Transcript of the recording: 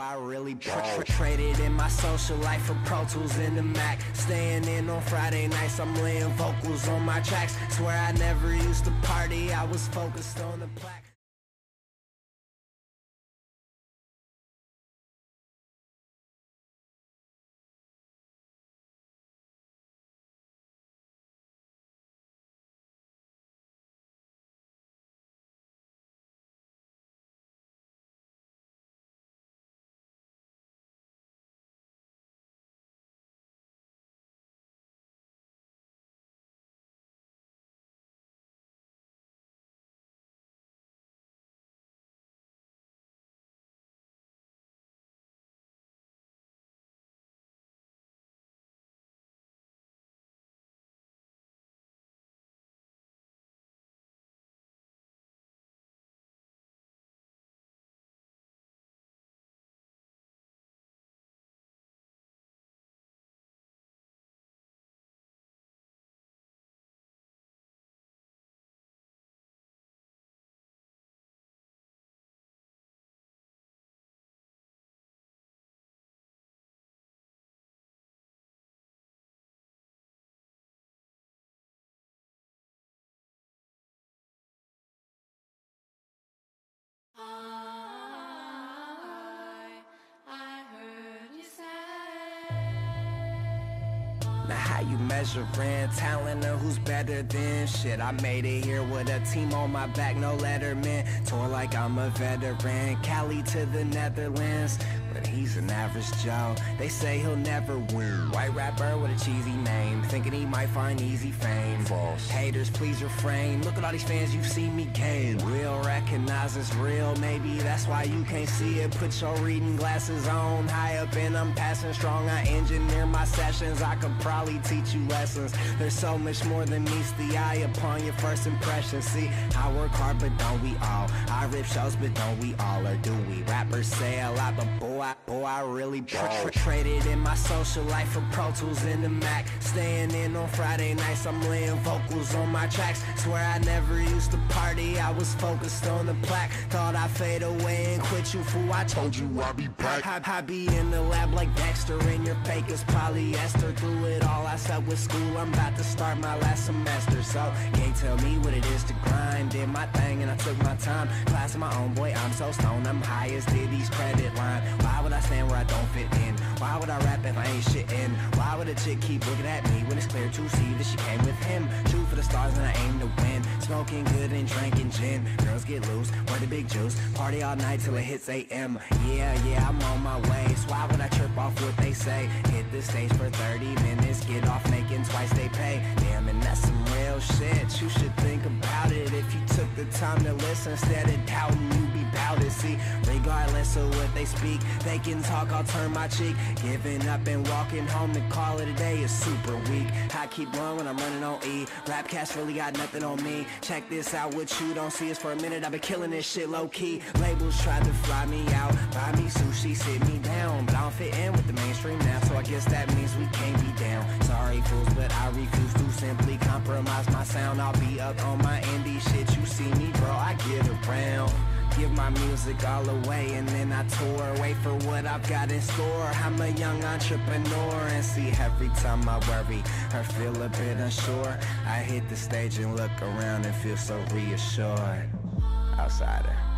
I really tra tra traded in my social life for Pro Tools in the Mac. Staying in on Friday nights, I'm laying vocals on my tracks. Swear I never used to party, I was focused on the plaque. Now how you measuring talent or who's better than shit? I made it here with a team on my back, no letterman. Tour like I'm a veteran, Cali to the Netherlands But he's an average Joe, they say he'll never win. White rapper with a cheesy name, thinking he might find easy fame. False. Haters please refrain, look at all these fans you see me gain Real recognize it's real, maybe that's why you can't see it. Put your reading glasses on, high up and I'm passing strong. I engineer my sessions, I could probably teach you lessons. There's so much more than meets the eye upon your first impression. See, I work hard but don't we all? I rip shows but don't we all? Or do we? Rappers say a lot but boy, boy oh, I really tra tra traded in my social life for Pro Tools in the Mac. Staying in on Friday nights I'm laying vocals on my tracks. Swear I never used to party I was focused on the plaque. Thought I'd fade away and quit you fool I told you I'd be back. I, I, I be in the lab like Dexter and your fake is polyester. Through it all I suck with school I'm about to start my last semester. So can't tell me what it is to grind Did my thing and I took my time. Class of my own boy I'm so stoned I'm high as Diddy's credit line Why would I stand where I don't fit in? Why would I rap if I ain't shitting? Why would a chick keep looking at me When it's clear to see that she came with him? Shoot for the stars and I aim to win. Smoking good and drinking gin. Girls get loose, wear the big juice. Party all night till it hits AM Yeah, yeah, I'm on my way. So why would I trip off what they say? Hit the stage for 30 minutes Get off making twice they pay. Damn, and that's some real shit. You should think about it If the time to listen Instead of doubting, you be bout it See, regardless of what they speak They can talk, I'll turn my cheek. Giving up and walking home to call it a day is super weak. I keep going when I'm running on E. Rap Rapcast really got nothing on me. Check this out, what you don't see is for a minute I've been killing this shit low-key. Labels try to fly me out Buy me sushi, sit me down. But I don't fit in with the mainstream now So I guess that means we can't be down. Sorry fools, but I refuse to simply compromise my sound. I'll be up on my indie shit music all away and then I tour Wait for what I've got in store. I'm a young entrepreneur And see every time I worry or feel a bit unsure. I hit the stage and look around and feel so reassured. Outsider